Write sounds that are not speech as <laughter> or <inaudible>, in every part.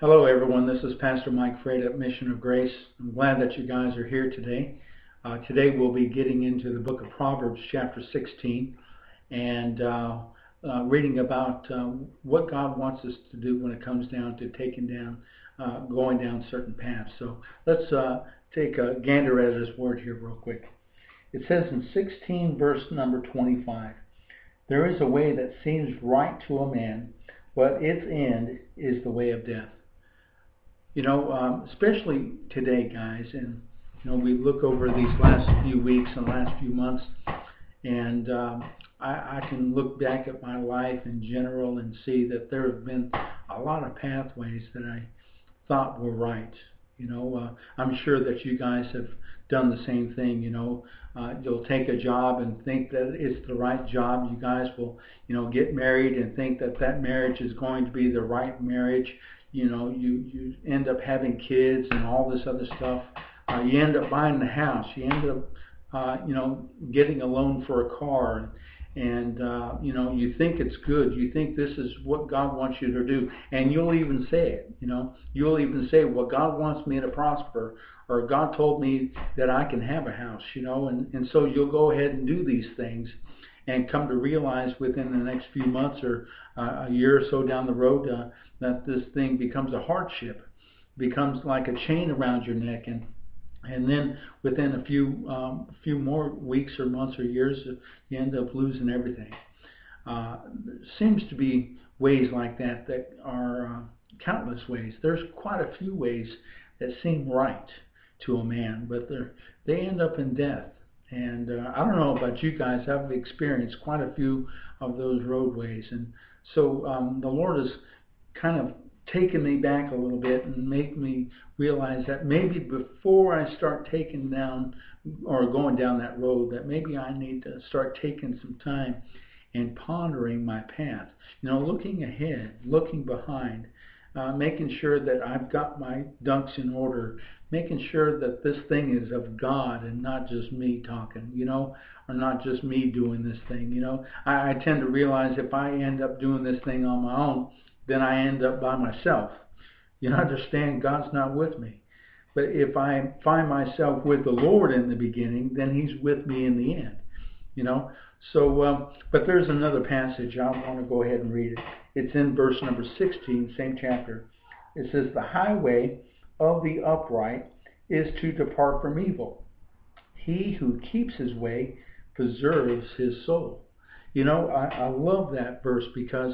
Hello, everyone. This is Pastor Mike Freyta at Mission of Grace. I'm glad that you guys are here today. Uh, today we'll be getting into the book of Proverbs, chapter 16, and uh, uh, reading about uh, what God wants us to do when it comes down to taking down, uh, going down certain paths. So let's uh, take a gander at His word here, real quick. It says in 16, verse number 25, There is a way that seems right to a man, but its end is the way of death. You know, um, especially today, guys, and you know, we look over these last few weeks and last few months, and um, I, I can look back at my life in general and see that there have been a lot of pathways that I thought were right. You know, uh, I'm sure that you guys have done the same thing. You know, uh, you'll take a job and think that it's the right job. You guys will, you know, get married and think that that marriage is going to be the right marriage you know, you, you end up having kids and all this other stuff. Uh, you end up buying the house. You end up, uh, you know, getting a loan for a car. And, uh, you know, you think it's good. You think this is what God wants you to do. And you'll even say it, you know. You'll even say, well, God wants me to prosper. Or God told me that I can have a house, you know. And, and so you'll go ahead and do these things and come to realize within the next few months or uh, a year or so down the road uh, that this thing becomes a hardship, becomes like a chain around your neck, and and then within a few um, few more weeks or months or years, you end up losing everything. Uh, seems to be ways like that that are uh, countless ways. There's quite a few ways that seem right to a man, but they end up in death. And uh, I don't know about you guys, I've experienced quite a few of those roadways. And so um, the Lord has kind of taken me back a little bit and make me realize that maybe before I start taking down or going down that road, that maybe I need to start taking some time and pondering my path. You know, looking ahead, looking behind, uh, making sure that I've got my ducks in order, making sure that this thing is of God and not just me talking, you know, or not just me doing this thing, you know. I, I tend to realize if I end up doing this thing on my own, then I end up by myself. You <laughs> understand, God's not with me. But if I find myself with the Lord in the beginning, then He's with me in the end. You know. So, um, but there's another passage. I want to go ahead and read it. It's in verse number 16, same chapter. It says, "The highway of the upright is to depart from evil. He who keeps his way preserves his soul. You know, I, I love that verse because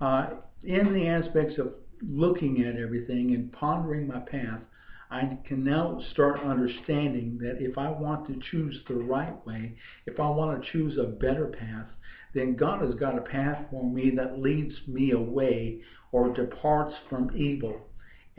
uh, in the aspects of looking at everything and pondering my path, I can now start understanding that if I want to choose the right way, if I want to choose a better path, then God has got a path for me that leads me away or departs from evil.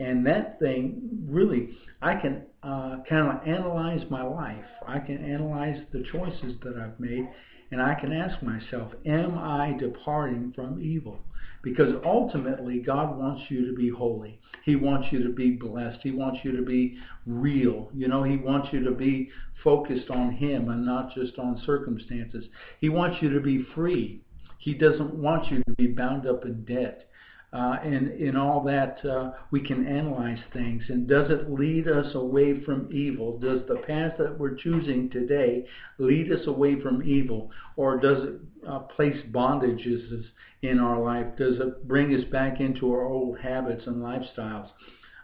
And that thing really, I can uh, kind of analyze my life. I can analyze the choices that I've made, and I can ask myself, am I departing from evil? Because ultimately, God wants you to be holy. He wants you to be blessed. He wants you to be real. You know, He wants you to be focused on Him and not just on circumstances. He wants you to be free. He doesn't want you to be bound up in debt. Uh, and in all that, uh, we can analyze things. And does it lead us away from evil? Does the path that we're choosing today lead us away from evil? Or does it uh, place bondages in our life? Does it bring us back into our old habits and lifestyles?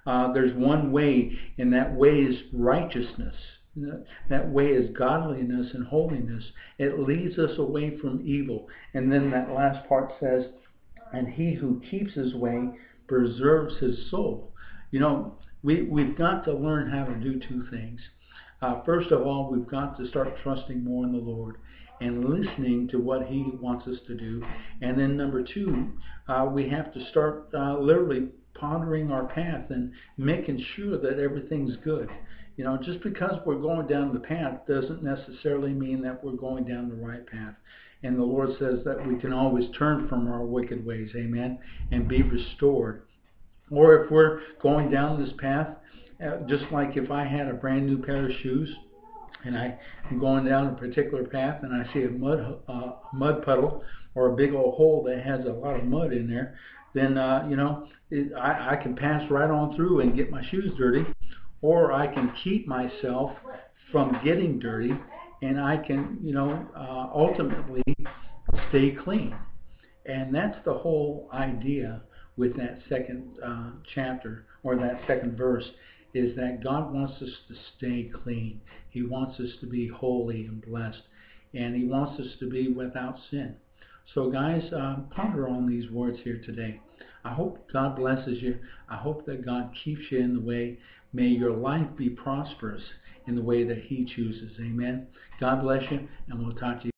Uh, there's one way, and that way is righteousness. That way is godliness and holiness. It leads us away from evil. And then that last part says, and he who keeps his way preserves his soul. You know, we, we've got to learn how to do two things. Uh, first of all, we've got to start trusting more in the Lord and listening to what He wants us to do. And then, number two, uh, we have to start uh, literally pondering our path and making sure that everything's good. You know, just because we're going down the path doesn't necessarily mean that we're going down the right path. And the Lord says that we can always turn from our wicked ways, amen, and be restored. Or if we're going down this path, uh, just like if I had a brand new pair of shoes and I am going down a particular path and I see a mud uh, mud puddle or a big old hole that has a lot of mud in there, then uh, you know it, I, I can pass right on through and get my shoes dirty, or I can keep myself from getting dirty, and I can you know uh, ultimately stay clean. And that's the whole idea with that second uh, chapter or that second verse is that God wants us to stay clean. He wants us to be holy and blessed, and He wants us to be without sin. So, guys, uh, ponder on these words here today. I hope God blesses you. I hope that God keeps you in the way. May your life be prosperous in the way that He chooses. Amen. God bless you, and we'll talk to you.